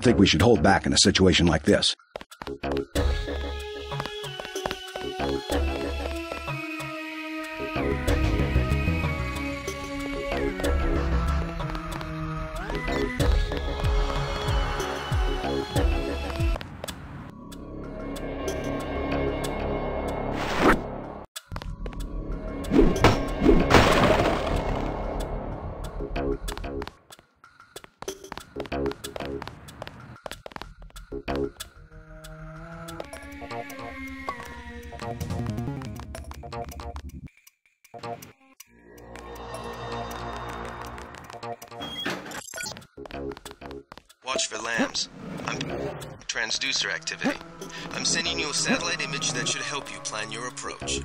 don't think we should hold back in a situation like this. I'm transducer activity. I'm sending you a satellite image that should help you plan your approach.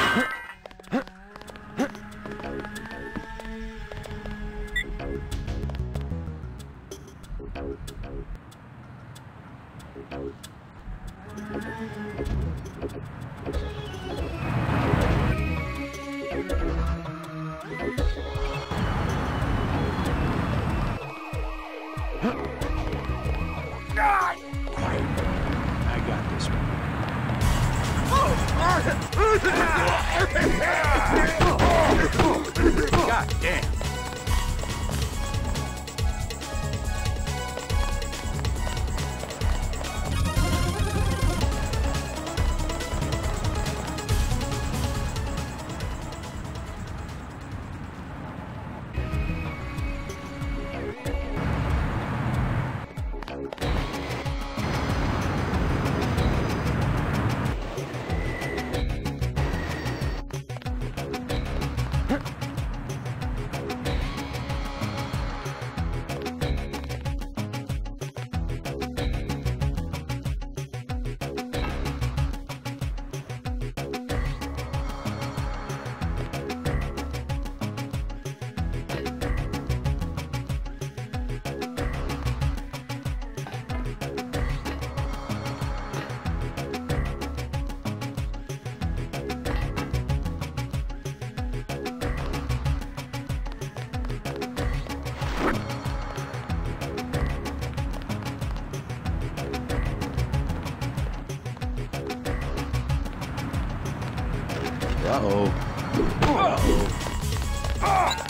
I Uh-oh. Take.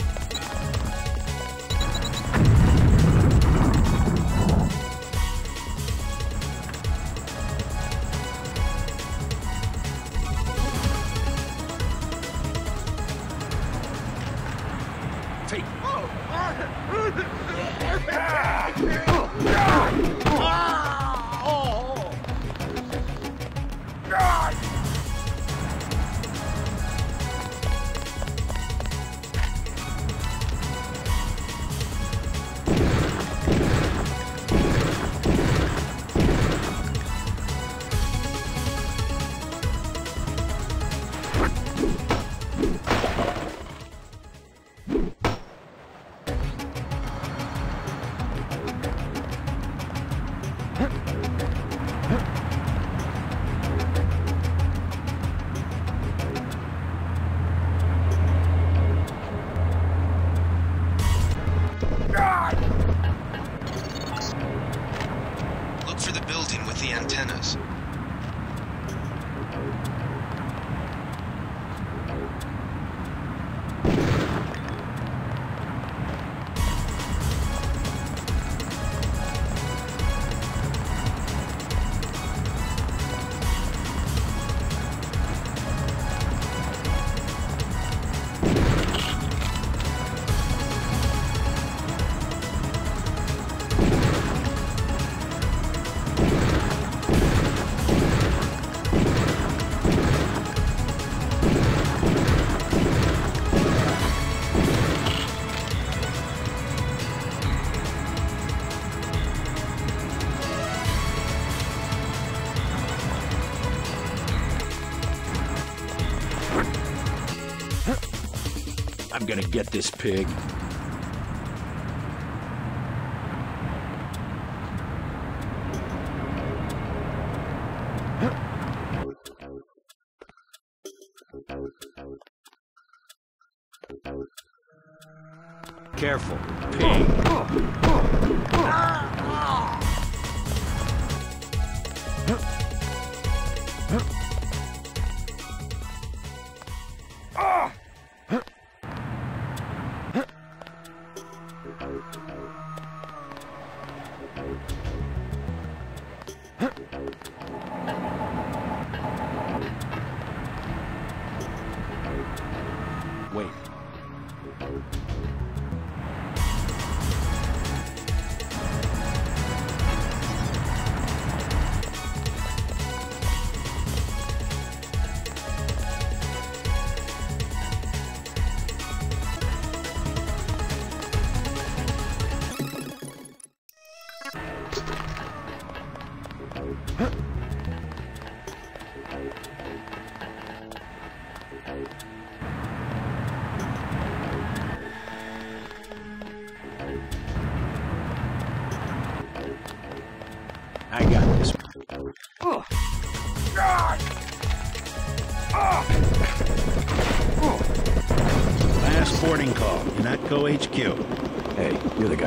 Gonna get this pig.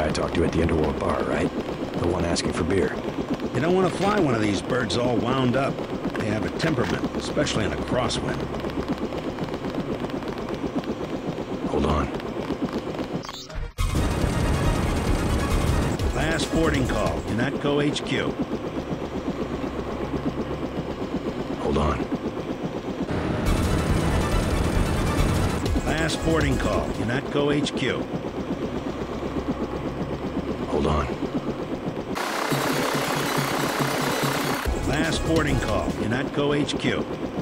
Guy I talked to at the Underworld Bar, right? The one asking for beer. You don't want to fly one of these birds all wound up. They have a temperament, especially in a crosswind. Hold on. Last boarding call, Unatco HQ. Hold on. Last boarding call, Unatco HQ. Last boarding call, Unatco HQ.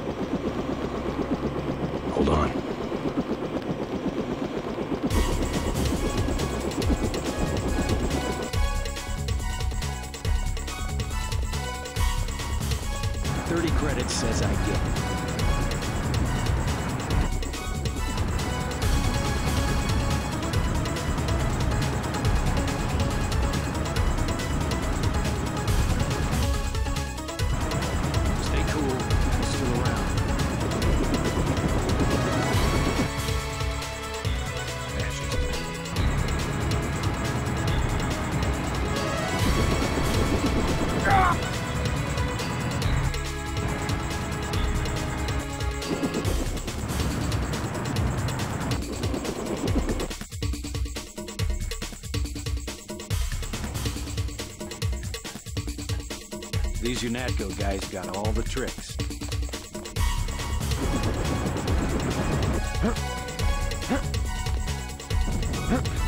These UNATCO guys got all the tricks. Thought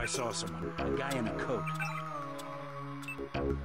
I saw someone. A guy in a coat. I'm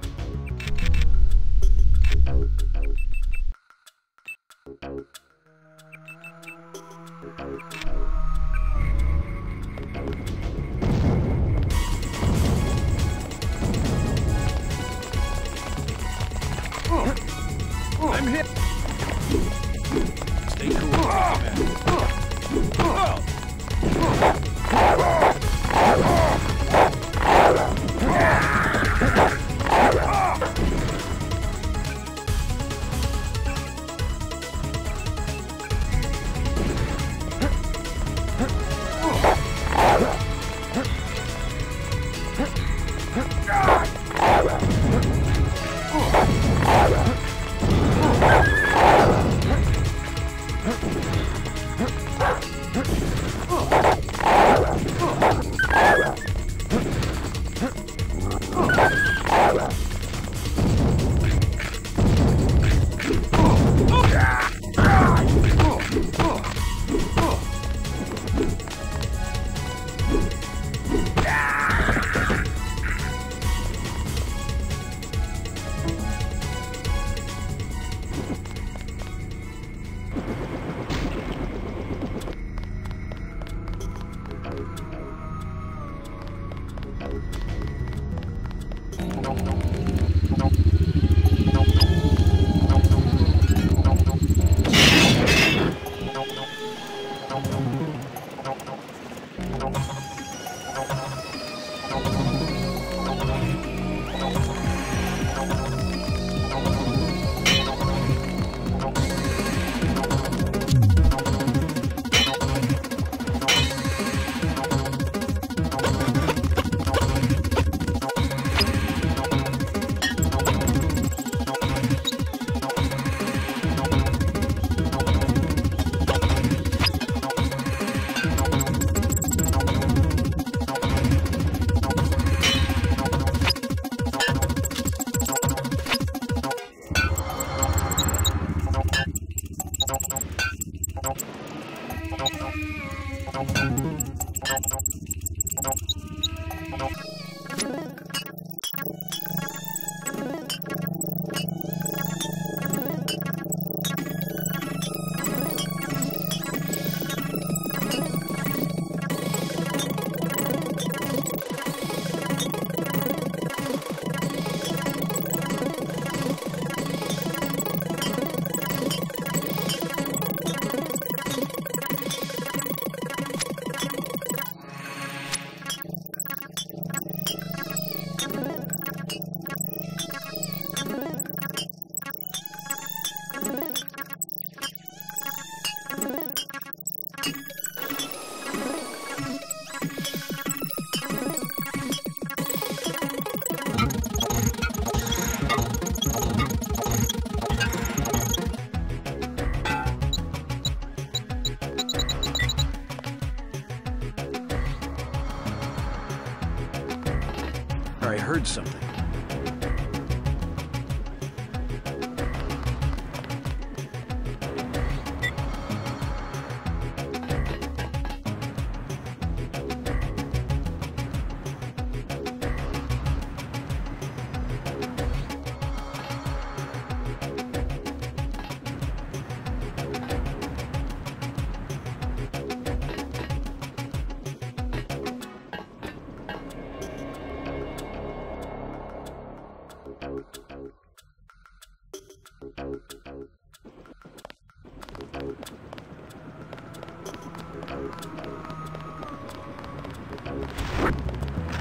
something.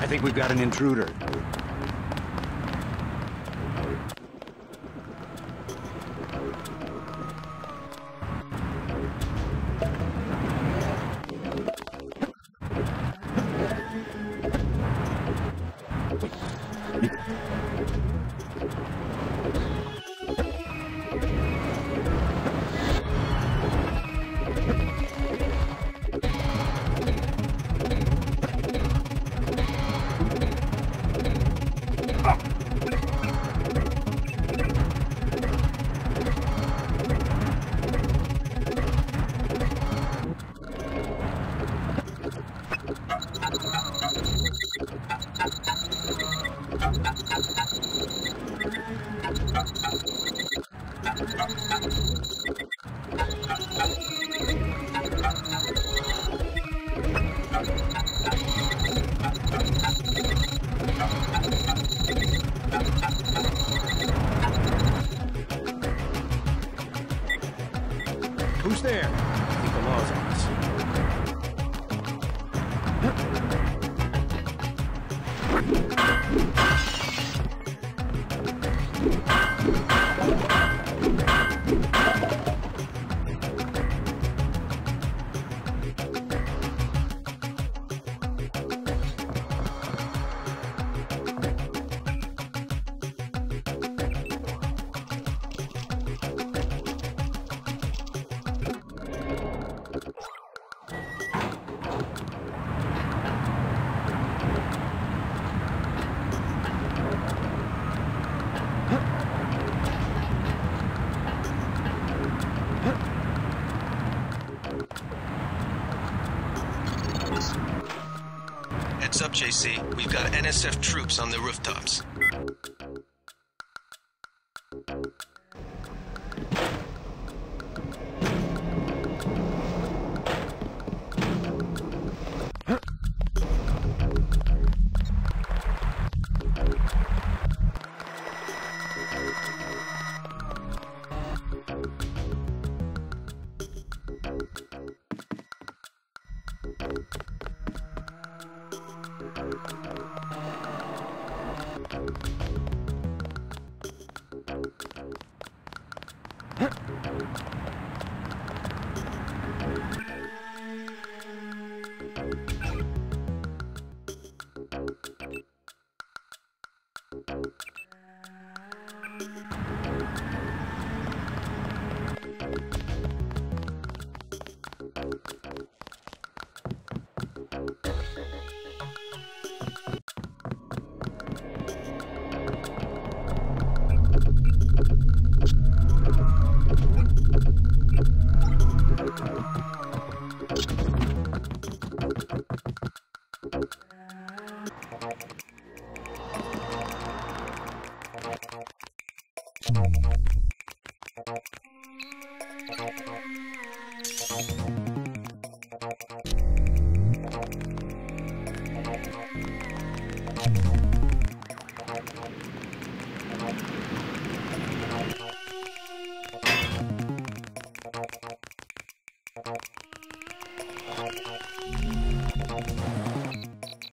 I think we've got an intruder. Oh. Who's there? I think the law's JC. We've got NSF troops on the rooftops.